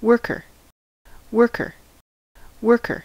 worker, worker, worker.